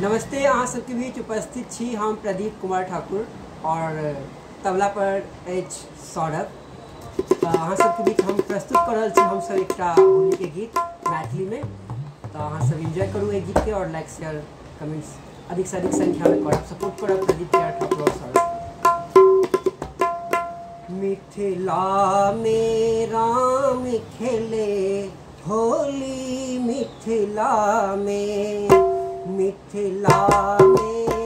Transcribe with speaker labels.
Speaker 1: नमस्ते अहाँ सबके बीच उपस्थित छी हम प्रदीप कुमार ठाकुर और तबला पर अछि सौरभ। अहाँ सबके बीच हम प्रस्तुत कर रहल छी हमसब एकटा होलीके गीत मैथिलीमे। तऽ अहाँ सब एंजॉय करू एहि गीतके और लाइक शेयर कमेंट्स अधिक से अधिक संख्यामे करब सपोर्ट करब प्रदीप कुमार ठाकुर और सौरभ। मिथिला में राम खेले, होली मिथिला में। मिथिला में।